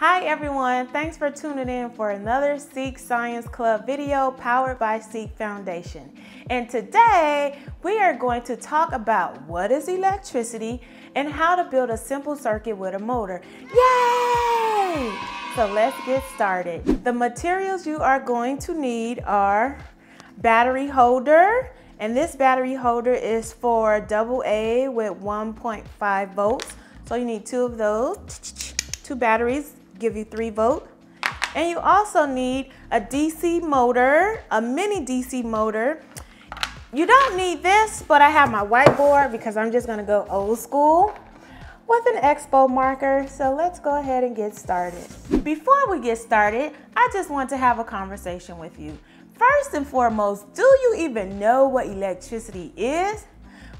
Hi everyone, thanks for tuning in for another Seek Science Club video powered by Seek Foundation. And today we are going to talk about what is electricity and how to build a simple circuit with a motor. Yay! So let's get started. The materials you are going to need are battery holder, and this battery holder is for double A with 1.5 volts. So you need two of those, two batteries give you three volt. And you also need a DC motor, a mini DC motor. You don't need this, but I have my whiteboard because I'm just gonna go old school with an expo marker. So let's go ahead and get started. Before we get started, I just want to have a conversation with you. First and foremost, do you even know what electricity is?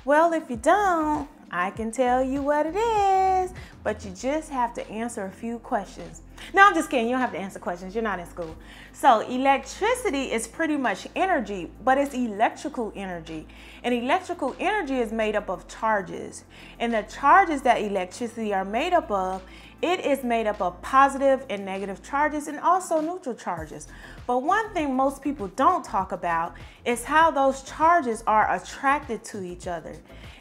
Well, if you don't, I can tell you what it is, but you just have to answer a few questions. No, I'm just kidding. You don't have to answer questions. You're not in school. So, electricity is pretty much energy, but it's electrical energy. And electrical energy is made up of charges. And the charges that electricity are made up of, it is made up of positive and negative charges and also neutral charges. But one thing most people don't talk about is how those charges are attracted to each other.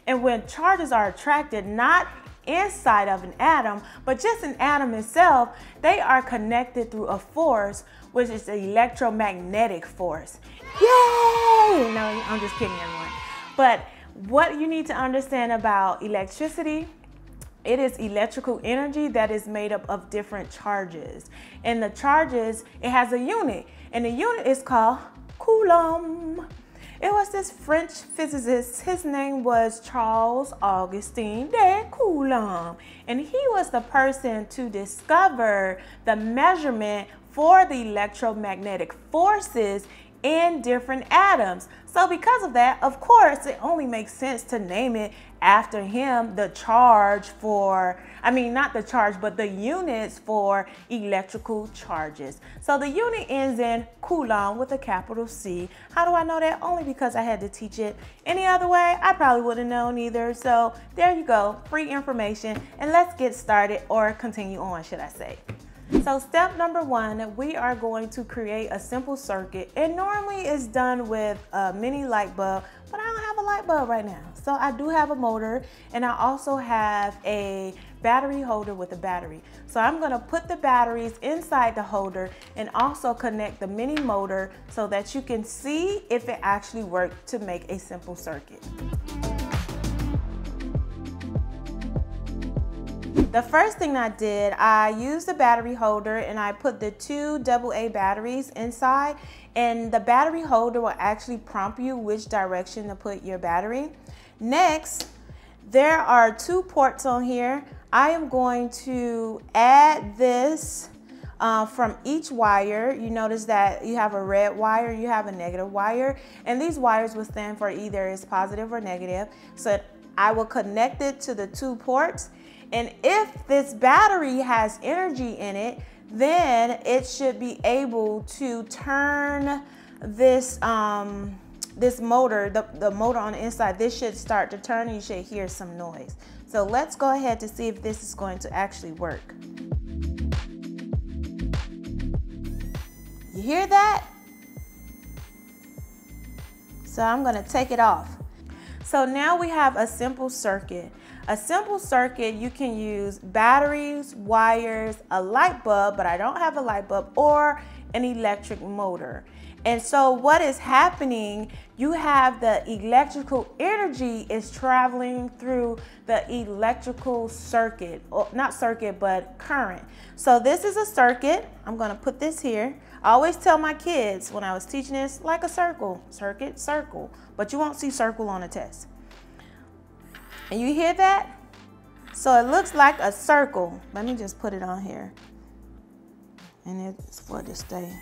And when charges are attracted, not inside of an atom, but just an atom itself, they are connected through a force, which is the electromagnetic force. Yay! No, I'm just kidding, everyone. But what you need to understand about electricity, it is electrical energy that is made up of different charges. And the charges, it has a unit, and the unit is called Coulomb. It was this French physicist, his name was Charles Augustin de Coulomb, and he was the person to discover the measurement for the electromagnetic forces in different atoms. So because of that, of course, it only makes sense to name it after him the charge for, I mean, not the charge, but the units for electrical charges. So the unit ends in Coulomb with a capital C. How do I know that? Only because I had to teach it. Any other way, I probably wouldn't known either. So there you go, free information. And let's get started or continue on, should I say. So step number one, we are going to create a simple circuit. It normally is done with a mini light bulb, but I don't have a light bulb right now. So I do have a motor and I also have a battery holder with a battery. So I'm gonna put the batteries inside the holder and also connect the mini motor so that you can see if it actually worked to make a simple circuit. The first thing I did, I used the battery holder and I put the two AA batteries inside and the battery holder will actually prompt you which direction to put your battery. Next, there are two ports on here. I am going to add this uh, from each wire. You notice that you have a red wire, you have a negative wire, and these wires will stand for either it's positive or negative. So I will connect it to the two ports and if this battery has energy in it, then it should be able to turn this um, this motor, the, the motor on the inside, this should start to turn and you should hear some noise. So let's go ahead to see if this is going to actually work. You hear that? So I'm gonna take it off. So now we have a simple circuit. A simple circuit, you can use batteries, wires, a light bulb, but I don't have a light bulb, or an electric motor. And so what is happening, you have the electrical energy is traveling through the electrical circuit, or not circuit, but current. So this is a circuit. I'm gonna put this here. I always tell my kids when I was teaching this, like a circle, circuit, circle, but you won't see circle on a test. And you hear that? So it looks like a circle. Let me just put it on here. And it's for to stay.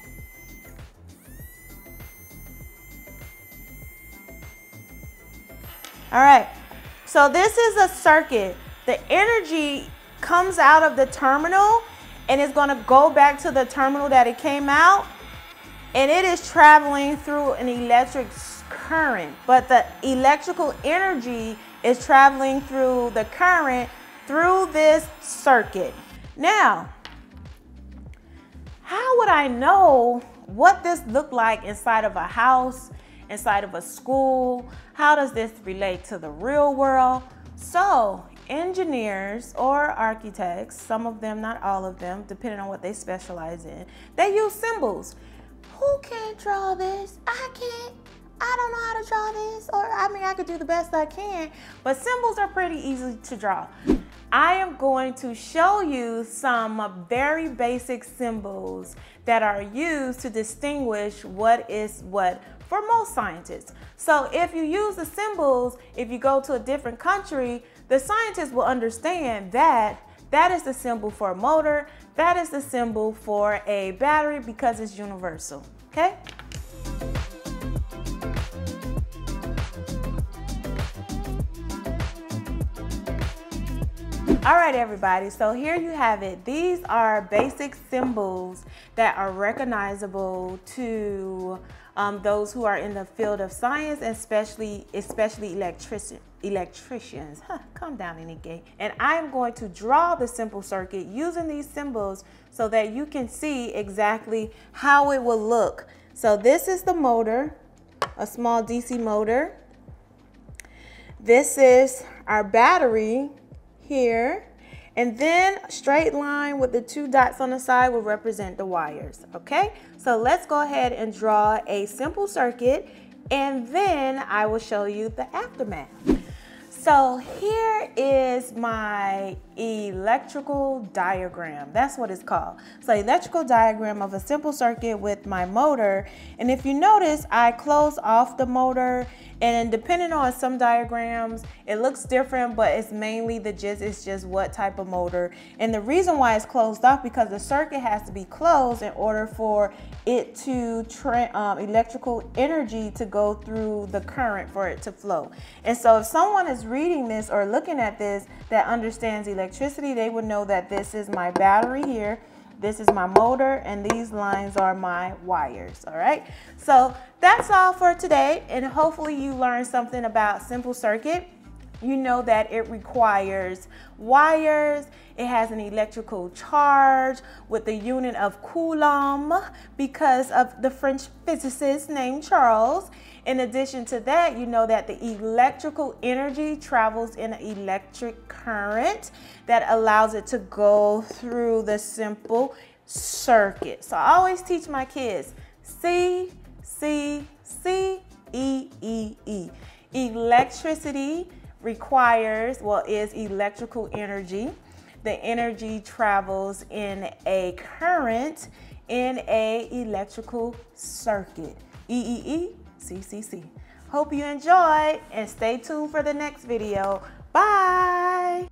All right, so this is a circuit. The energy comes out of the terminal and it's gonna go back to the terminal that it came out and it is traveling through an electric current. But the electrical energy is traveling through the current through this circuit. Now, how would I know what this looked like inside of a house, inside of a school? How does this relate to the real world? So engineers or architects, some of them, not all of them, depending on what they specialize in, they use symbols. Who can't draw this? I can't. I don't know how to draw this, or I mean, I could do the best I can, but symbols are pretty easy to draw. I am going to show you some very basic symbols that are used to distinguish what is what for most scientists. So if you use the symbols, if you go to a different country, the scientists will understand that that is the symbol for a motor, that is the symbol for a battery because it's universal, okay? All right, everybody, so here you have it. These are basic symbols that are recognizable to um, those who are in the field of science, especially especially electrician, electricians. Huh, calm down, Enike. And I'm going to draw the simple circuit using these symbols so that you can see exactly how it will look. So this is the motor, a small DC motor. This is our battery here. And then straight line with the two dots on the side will represent the wires, okay? So let's go ahead and draw a simple circuit and then I will show you the aftermath. So here is my electrical diagram. That's what it's called. So electrical diagram of a simple circuit with my motor. And if you notice, I close off the motor and depending on some diagrams, it looks different, but it's mainly the gist is just what type of motor. And the reason why it's closed off because the circuit has to be closed in order for it to um, electrical energy to go through the current for it to flow. And so if someone is reading this or looking at this that understands electricity, they would know that this is my battery here this is my motor and these lines are my wires, all right? So that's all for today and hopefully you learned something about simple circuit. You know that it requires wires, it has an electrical charge with the unit of Coulomb because of the French physicist named Charles. In addition to that, you know that the electrical energy travels in an electric current that allows it to go through the simple circuit. So I always teach my kids C, C, C, E, E, E. Electricity requires, well, is electrical energy. The energy travels in a current in a electrical circuit. E, E, E, C, C, C. Hope you enjoyed and stay tuned for the next video. Bye.